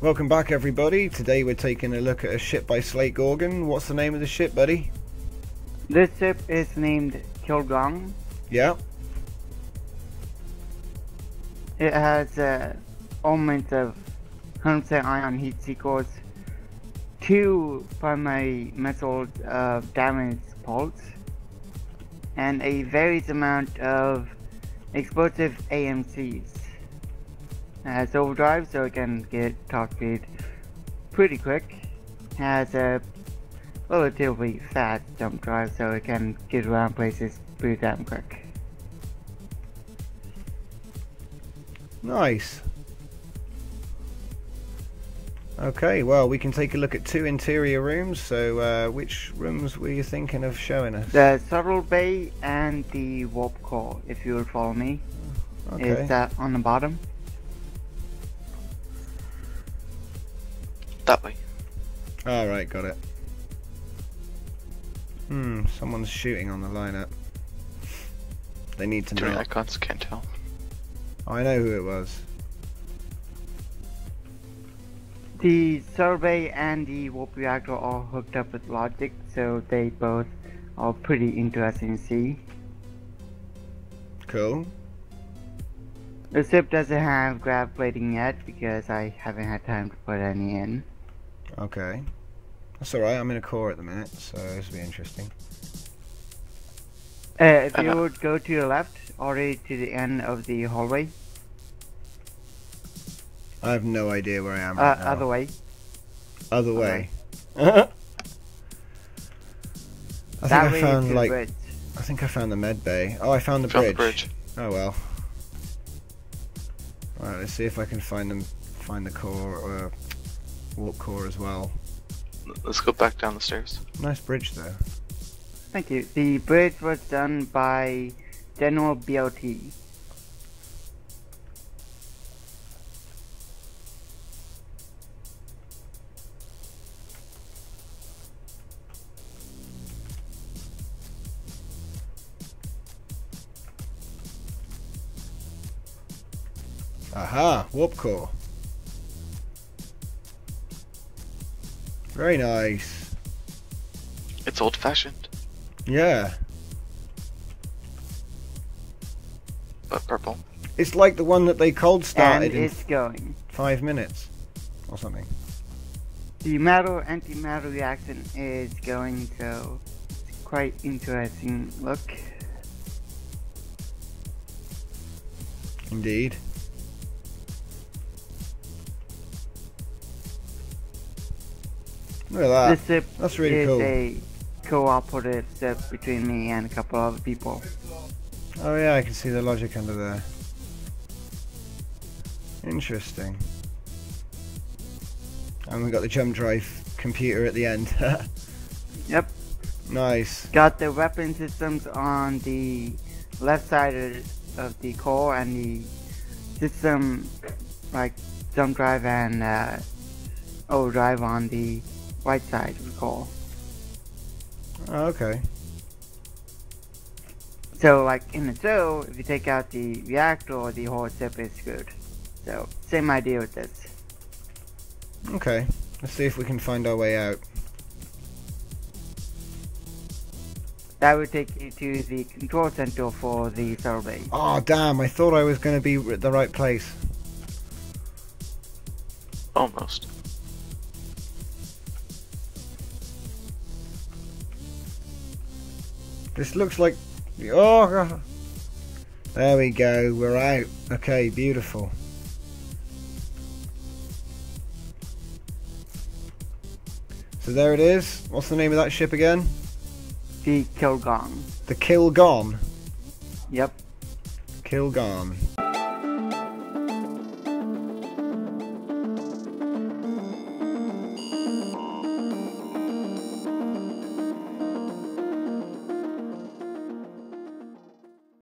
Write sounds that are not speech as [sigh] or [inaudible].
Welcome back everybody. Today we're taking a look at a ship by Slate Gorgon. What's the name of the ship, buddy? This ship is named Killgarn. Yeah. It has uh, almost of 100% ion heat seekers, two primary missiles of damage pulse, and a various amount of explosive AMCs. It has overdrive so it can get top speed pretty quick. Has a relatively fast jump drive so it can get around places pretty damn quick. Nice. Okay, well, we can take a look at two interior rooms. So, uh, which rooms were you thinking of showing us? The shuttle bay and the warp core, if you would follow me, Okay. is that on the bottom. That way. Alright, got it. Hmm, someone's shooting on the lineup. They need to Doing know. icons, can't tell. I know who it was. The survey and the warp reactor are hooked up with logic, so they both are pretty interesting to see. Cool. The ship doesn't have grav plating yet because I haven't had time to put any in. Okay. That's alright, I'm in a core at the minute, so this will be interesting. Uh, if you would go to your left, already to the end of the hallway, I have no idea where I am uh, right now. other way, Other way. [laughs] I think that I way found like the bridge. I think I found the med bay. Oh, I found the Found bridge. the bridge. Oh well. Alright, let's see if I can find them find the core or warp core as well. Let's go back down the stairs. Nice bridge though. Thank you. The bridge was done by General BLT. Aha, warp core. Very nice. It's old fashioned, Yeah. but purple. It's like the one that they cold And started in it's going. five minutes or something. The metal antimatter reaction is going, so it's quite interesting look. Indeed. Look at that. this That's really is cool. a cooperative ship between me and a couple other people. Oh yeah, I can see the logic under there. Interesting. And we got the jump drive computer at the end. [laughs] Yep. nice. Got the weapon systems on the left side of, of the core and the system like jump drive and uh, overdrive on the right side of the core. Oh, okay. So like in the show, if you take out the reactor, the whole ship is screwed. So same idea with this. Okay. Let's see if we can find our way out. That would take you to the control center for the survey. Oh damn, I thought I was going to be at the right place. Almost. This looks like... Oh! God. There we go, we're out. Okay, beautiful. So there it is. What's the name of that ship again? The Killgarn. The Killgarn. Yep. Killgarn.